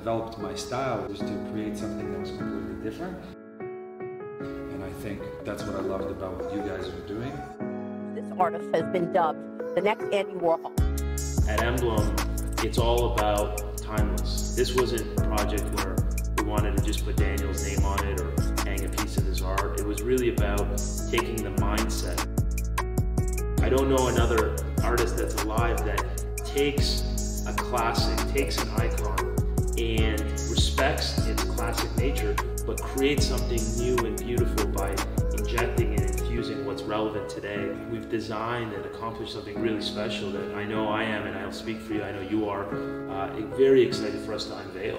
developed my style was to create something that was completely different. And I think that's what I loved about what you guys are doing. This artist has been dubbed the next Andy Warhol. At Emblem, it's all about timeless. This wasn't a project where we wanted to just put Daniel's name on it or hang a piece of his art. It was really about taking the mindset. I don't know another artist that's alive that takes a classic, takes an icon, and respects its classic nature, but creates something new and beautiful by injecting and infusing what's relevant today. We've designed and accomplished something really special that I know I am, and I'll speak for you, I know you are, uh, very excited for us to unveil.